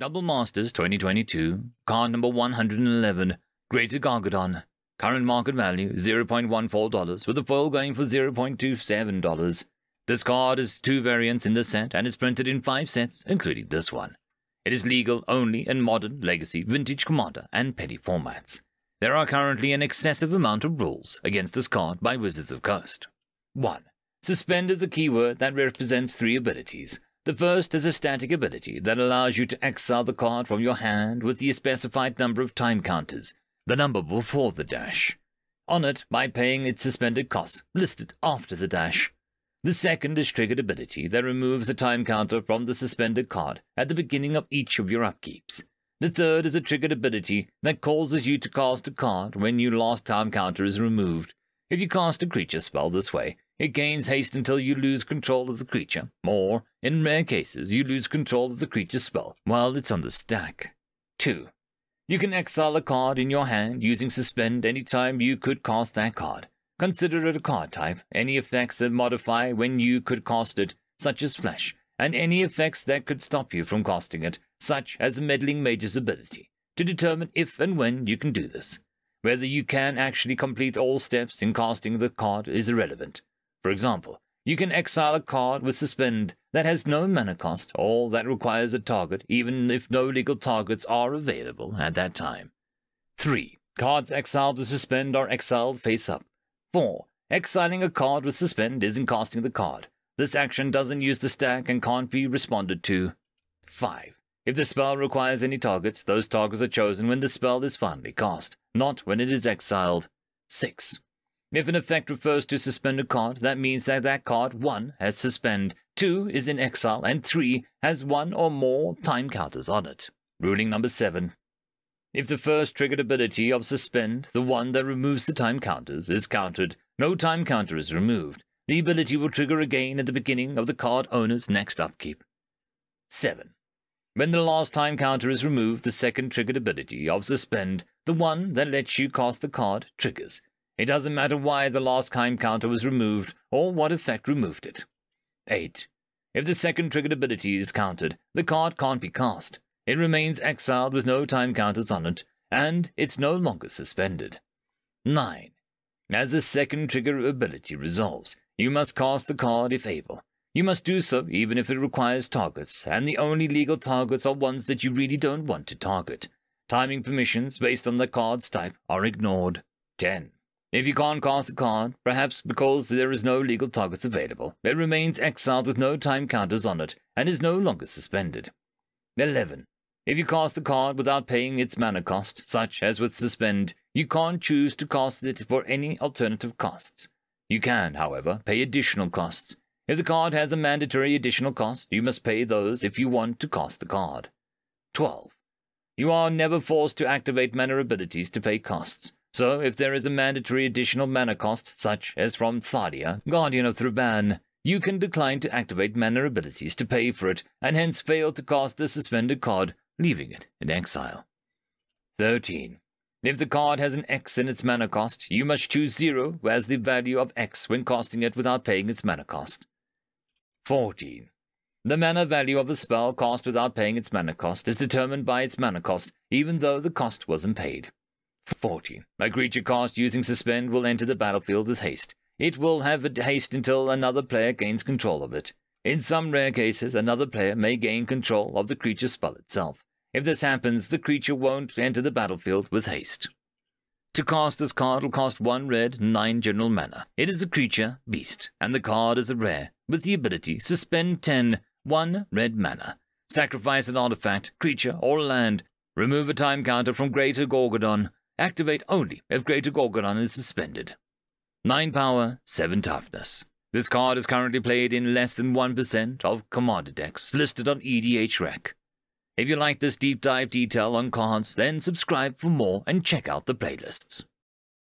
Double Masters 2022, card number 111, Greater Gargadon. Current market value $0.14, with the foil going for $0.27. This card is two variants in the set and is printed in five sets, including this one. It is legal only in modern, legacy, vintage commander, and petty formats. There are currently an excessive amount of rules against this card by Wizards of Coast. 1. Suspend is a keyword that represents three abilities. The first is a static ability that allows you to exile the card from your hand with the specified number of time counters, the number before the dash. On it by paying its suspended costs, listed after the dash. The second is triggered ability that removes a time counter from the suspended card at the beginning of each of your upkeeps. The third is a triggered ability that causes you to cast a card when your last time counter is removed. If you cast a creature spell this way, it gains haste until you lose control of the creature, or, in rare cases, you lose control of the creature's spell while it's on the stack. 2. You can exile a card in your hand using Suspend any time you could cast that card. Consider it a card type, any effects that modify when you could cast it, such as Flash, and any effects that could stop you from casting it, such as a Meddling Mage's ability, to determine if and when you can do this. Whether you can actually complete all steps in casting the card is irrelevant. For example, you can exile a card with Suspend that has no mana cost or that requires a target even if no legal targets are available at that time. 3. Cards exiled with Suspend are exiled face up. 4. Exiling a card with Suspend isn't casting the card. This action doesn't use the stack and can't be responded to. 5. If the spell requires any targets, those targets are chosen when the spell is finally cast, not when it is exiled. 6. If an effect refers to suspend a card, that means that that card 1 has suspend, 2 is in exile, and 3 has one or more time counters on it. Ruling number 7. If the first triggered ability of suspend, the one that removes the time counters, is countered, no time counter is removed. The ability will trigger again at the beginning of the card owner's next upkeep. 7. When the last time counter is removed, the second triggered ability of Suspend, the one that lets you cast the card, triggers. It doesn't matter why the last time counter was removed or what effect removed it. 8. If the second triggered ability is countered, the card can't be cast. It remains exiled with no time counters on it, and it's no longer suspended. 9. As the second trigger ability resolves, you must cast the card if able. You must do so even if it requires targets, and the only legal targets are ones that you really don't want to target. Timing permissions based on the card's type are ignored. 10. If you can't cast a card, perhaps because there is no legal targets available, it remains exiled with no time counters on it and is no longer suspended. 11. If you cast a card without paying its mana cost, such as with Suspend, you can't choose to cast it for any alternative costs. You can, however, pay additional costs. If the card has a mandatory additional cost, you must pay those if you want to cast the card. 12. You are never forced to activate mana abilities to pay costs, so if there is a mandatory additional mana cost, such as from Thalia, Guardian of Thraben, you can decline to activate mana abilities to pay for it, and hence fail to cast the suspended card, leaving it in exile. 13. If the card has an X in its mana cost, you must choose 0 as the value of X when casting it without paying its mana cost. 14. The mana value of a spell cast without paying its mana cost is determined by its mana cost, even though the cost wasn't paid. 14. A creature cast using Suspend will enter the battlefield with haste. It will have haste until another player gains control of it. In some rare cases, another player may gain control of the creature spell itself. If this happens, the creature won't enter the battlefield with haste. To cast this card will cost 1 red, 9 general mana. It is a creature, beast, and the card is a rare, with the ability Suspend 10, 1 red mana. Sacrifice an artifact, creature, or land. Remove a time counter from Greater Gargadon. Activate only if Greater Gargadon is suspended. 9 power, 7 toughness. This card is currently played in less than 1% of commander decks listed on EDHREC. If you like this deep dive detail on cards, then subscribe for more and check out the playlists.